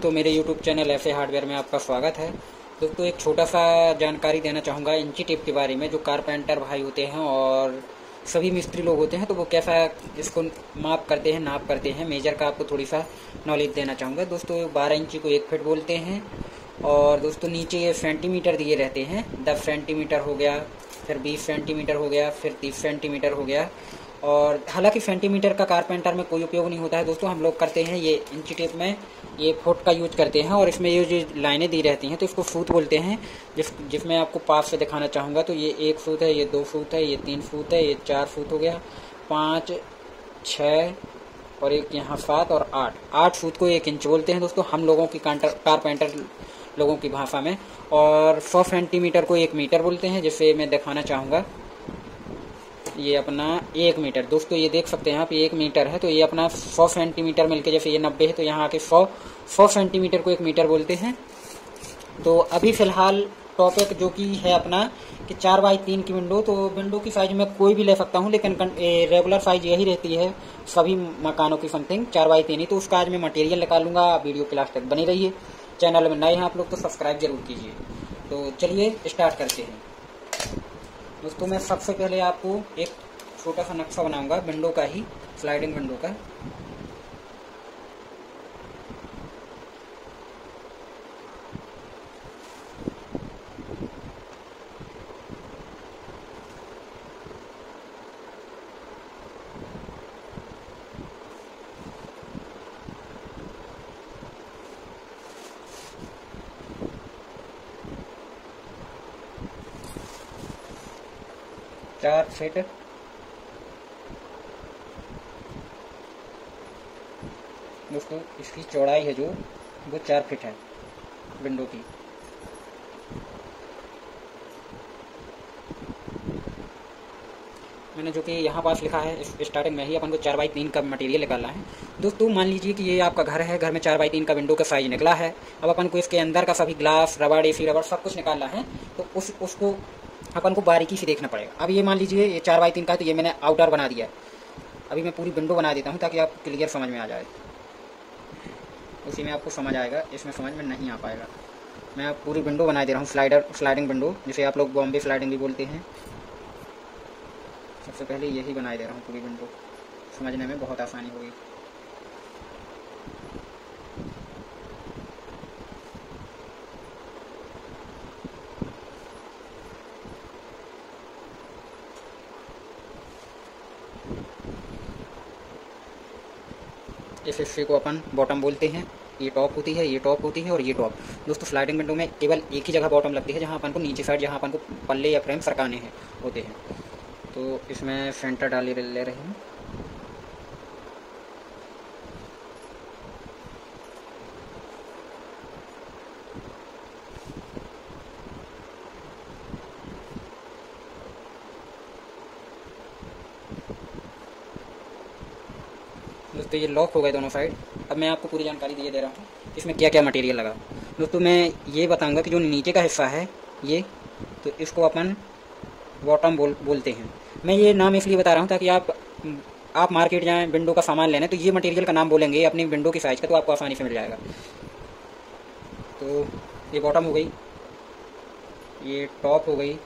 दोस्तों, मेरे YouTube channel ऐसे हार्डवेयर में आपका स्वागत है। दोस्तों, एक छोटा सा जानकारी देना चाहूँगा इंची टेप के बारे में। जो कारपेंटर भाई होते हैं और सभी मिस्त्री लोग होते हैं तो वो कैसा इसको माप करते हैं, नाप करते हैं, मेजर का आपको थोड़ी सा नॉलेज देना चाहूँगा। दोस्तों, बारह इंची को एक फिट बोलते हैं और दोस्तों, नीचे ये सेंटीमीटर दिए रहते हैं। दस सेंटीमीटर हो गया, फिर बीस सेंटीमीटर हो गया, फिर तीस सेंटीमीटर हो गया। और हालाँकि सेंटीमीटर का कारपेंटर में कोई उपयोग नहीं होता है, दोस्तों, हम लोग करते हैं ये इंची टेप में, ये फुट का यूज़ करते हैं और इसमें ये जो लाइनें दी रहती हैं तो इसको फूट बोलते हैं, जिस, जिसमें आपको पास से दिखाना चाहूँगा तो ये एक फूट है, ये दो फूट है, ये तीन फूट है, ये चार फूट हो गया, पाँच, छः और एक यहाँ सात और आठ। आठ फूट को एक इंच बोलते हैं, दोस्तों, हम लोगों की कारपेंटर लोगों की भाषा में, और सौ सेंटीमीटर को एक मीटर बोलते हैं जिससे मैं दिखाना चाहूँगा। ये अपना एक मीटर, दोस्तों ये देख सकते हैं आप एक मीटर है तो ये अपना सौ सेंटीमीटर मिलके जैसे ये नब्बे है तो यहाँ आके सौ सौ सेंटीमीटर को एक मीटर बोलते हैं। तो अभी फ़िलहाल टॉपिक जो कि है अपना कि चार बाई तीन की विंडो तो विंडो की साइज़ में कोई भी ले सकता हूँ, लेकिन रेगुलर साइज़ यही रहती है सभी मकानों की समथिंग चार बाई तीन ही। तो उसका आज मैं मटेरियल निकालूँगा वीडियो क्लास तक बनी रहिए। चैनल में नए हैं आप लोग तो सब्सक्राइब ज़रूर कीजिए। तो चलिए स्टार्ट करते हैं। दोस्तों, मैं सबसे पहले आपको एक छोटा सा नक्शा बनाऊँगा, विंडो का ही स्लाइडिंग विंडो का। चार फिट दोस्तों, इसकी चौड़ाई है जो, वो चार फिट है, विंडो की। मैंने जो कि यहाँ पास लिखा है स्टार्टिंग में ही अपन को चार बाई तीन का मटेरियल निकालना है। दोस्तों, मान लीजिए कि ये आपका घर है, घर में चार बाई तीन का विंडो का साइज़ निकला है। अब अपन को इसके अंदर का सभी ग्लास रबड़ एसी रबड़ सब कुछ निकालना है तो उस, उसको अपन को बारीकी से देखना पड़ेगा। अब ये मान लीजिए, ये चार बाई तीन का है तो ये मैंने आउटर बना दिया है। अभी मैं पूरी विंडो बना देता हूँ ताकि आप क्लियर समझ में आ जाए। उसी में आपको समझ आएगा, इसमें समझ में नहीं आ पाएगा। मैं आप पूरी विंडो बना दे रहा हूँ स्लाइडर स्लाइडिंग विंडो जिसे आप लोग बॉम्बे स्लाइडिंग भी बोलते हैं। सबसे पहले यही बना दे रहा हूँ पूरी विंडो समझने में बहुत आसानी होगी। इस हिस्से को अपन बॉटम बोलते हैं। ये टॉप होती है, ये टॉप होती है और ये टॉप दोस्तों स्लाइडिंग विंडो में केवल एक ही जगह बॉटम लगती है जहाँ अपन को नीचे साइड जहाँ अपन को पल्ले या फ्रेम सरकाने हैं, होते हैं। तो इसमें सेंटर डाले ले रहे हैं। दोस्तों ये लॉक हो गए दोनों साइड अब मैं आपको पूरी जानकारी दिए दे रहा हूँ, इसमें क्या क्या मटेरियल लगा। दोस्तों, मैं ये बताऊँगा कि जो नीचे का हिस्सा है, ये तो इसको अपन बॉटम बोल, बोलते हैं। मैं ये नाम इसलिए बता रहा हूँ ताकि आप आप मार्केट जाएँ विंडो का सामान लेने तो ये मटेरियल का नाम बोलेंगे, अपनी विंडो की साइज़ का तो आपको आसानी से मिल जाएगा। तो ये बॉटम हो गई, ये टॉप हो गई,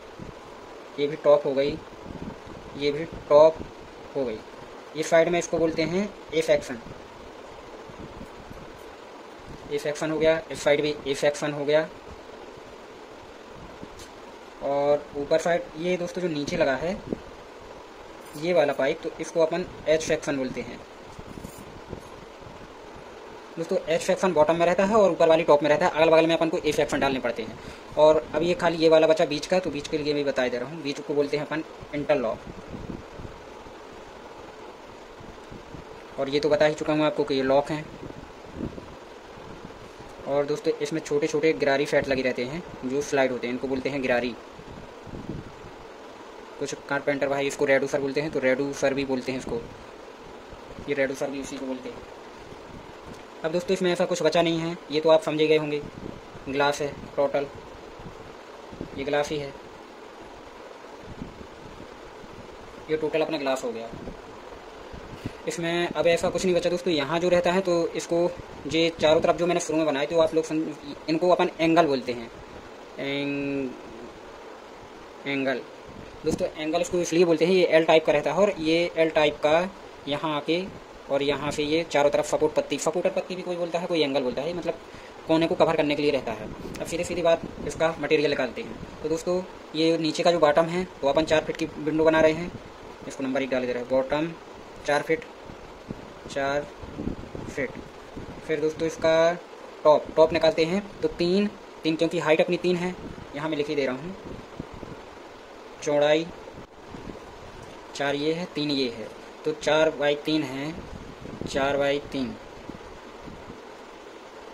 ये भी टॉप हो गई, ये भी टॉप हो गई। इस साइड में इसको बोलते हैं ए सेक्शन ए सेक्शन हो गया इस साइड भी ए सेक्शन हो गया. और ऊपर साइड ये दोस्तों जो नीचे लगा है, ये वाला पाइप तो इसको अपन एच सेक्शन बोलते हैं. दोस्तों एच सेक्शन बॉटम में रहता है और ऊपर वाली टॉप में रहता है. अगल बगल में अपन को ए सेक्शन डालने पड़ते हैं. और अब ये खाली ये वाला बचा बीच का तो बीच के लिए भी बता दे रहा हूँ. बीच को बोलते हैं अपन इंटरलॉक और ये तो बता ही चुका हूँ आपको कि ये लॉक हैं। और दोस्तों, इसमें छोटे छोटे गिरारी फैट लगे रहते हैं, जो स्लाइड होते हैं, इनको बोलते हैं गिरारी। कुछ कारपेंटर भाई इसको रेडू सर बोलते हैं तो रेडू सर भी बोलते हैं इसको। ये रेडू सर भी उसी को बोलते हैं। अब दोस्तों, इसमें ऐसा कुछ बचा नहीं है। ये तो आप समझे गए होंगे। ग्लास है, टोटल। ये ग्लास ही है। ये टोटल अपना ग्लास हो गया। इसमें अब ऐसा कुछ नहीं बचा दोस्तों, यहाँ जो रहता है तो इसको ये चारों तरफ़ जो मैंने शुरू में बनाए तो आप लोग इनको अपन एंगल बोलते हैं। एंग एंगल। दोस्तों, एंगल इसको इसलिए बोलते हैं, ये एल टाइप का रहता है और ये एल टाइप का यहाँ आके और यहाँ से ये चारों तरफ़ सपोर्ट पत्ती। सपोर्टर पत्ती भी कोई बोलता है, कोई एंगल बोलता है मतलब कोने को कवर करने के लिए रहता है। अब सीधे सीधी बात, इसका मटेरियल निकालते हैं। तो दोस्तों, ये नीचे का जो बॉटम है, वो अपन चार फिट की विंडो बना रहे हैं। इसको नंबर एक डाल दे रहे हैं। बॉटम चार फिट चार फिट फिर दोस्तों इसका टॉप टॉप निकालते हैं। तो तीन तीन क्योंकि हाइट अपनी तीन है, यहाँ मैं लिख ही दे रहा हूँ। चौड़ाई चार ये है, तीन ये है। तो चार बाई तीन है, चार बाई तीन।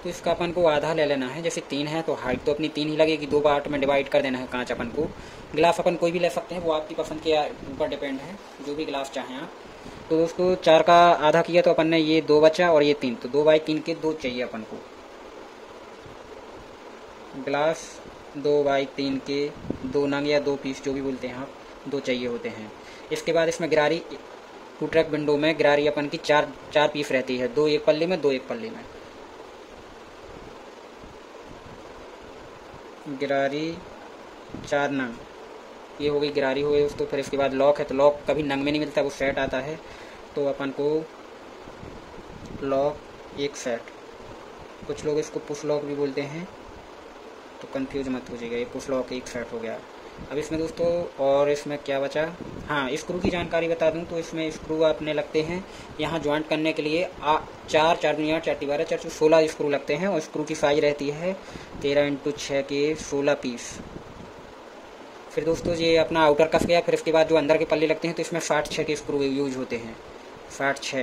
तो इसका अपन को आधा ले लेना है, जैसे तीन है तो हाइट तो अपनी तीन ही लगेगी, दो पार्ट में डिवाइड कर देना है कांच अपन को। गिलास अपन कोई भी ले सकते हैं, वो आपकी पसंद के ऊपर डिपेंड है, जो भी गिलास चाहें आप। तो दोस्तों, चार का आधा किया तो अपन ने ये दो बचा और ये तीन। तो दो बाई तीन के दो चाहिए अपन को। ग्लास, दो बाई तीन के दो नंग या दो पीस जो भी बोलते हैं आप, दो चाहिए होते हैं। इसके बाद इसमें गिरारी, टू ट्रैक विंडो में गिरारी अपन की चार चार पीस रहती है। दो एक पल्ले में, दो एक पल्ले में। गिरारी, चार नंग ये हो गई गिरारी हो गई दोस्तों फिर इसके बाद लॉक है तो लॉक कभी नंग में नहीं मिलता वो सेट आता है। तो अपन को लॉक एक सेट कुछ लोग इसको पुश लॉक भी बोलते हैं तो कंफ्यूज मत हो जाएगा ये पुश लॉक एक सेट हो गया। अब इसमें दोस्तों और इसमें क्या बचा? हाँ स्क्रू की जानकारी बता दूँ तो इसमें स्क्रू अपने लगते हैं यहाँ ज्वाइंट करने के लिए आ, चार चार दुनिया चार बारह चार सोलह स्क्रू लगते हैं और स्क्रू की साइज़ रहती है तेरह इंटू छः के सोलह पीस फिर दोस्तों ये अपना आउटर कस गया, फिर इसके बाद जो अंदर के पल्ले लगते हैं तो इसमें साठ छः के स्क्रू यूज़ होते हैं। साठ छः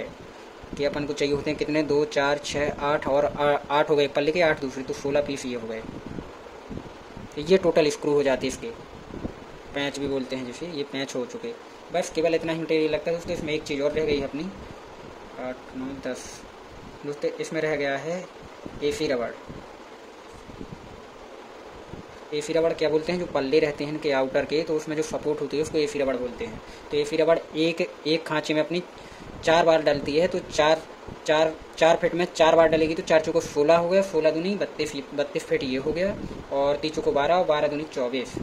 के अपन को चाहिए होते हैं कितने? दो, चार छः आठ और आठ हो गए। पल्ले के आठ, दूसरे तो सोलह पीस ये हो गए। ये टोटल स्क्रू हो जाते इसके। पैंच भी बोलते हैं जैसे, ये पैंच हो चुके। बस केवल इतना ही मटेरियल लगता है दोस्तों। इसमें एक चीज़ और रह गई है अपनी। आठ, नौ, दस। दोस्तों, इसमें रह गया है ए सी रबड़ एसी रबड़ क्या बोलते हैं? जो पल्ले रहते हैं इनके आउटर के तो उसमें जो सपोर्ट होती है उसको एसी रबड़ बोलते हैं। तो एसी रबड़ एक एक खांचे में अपनी चार बार डलती है तो चार चार चार फिट में चार बार डलेगी तो चार चौको सोलह हो गया, सोलह दूनी बत्तीस बत्तीस फिट ये हो गया, और तीन चौको बारह और बारह दूनी चौबीस।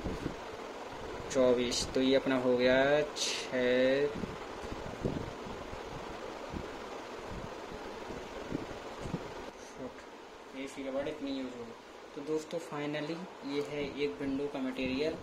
चौबीस तो ये अपना हो गया छ ए फिर वर्ड इतनी यूज़ होगी। तो दोस्तों फाइनली ये है एक विंडो का मटेरियल